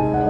Amen.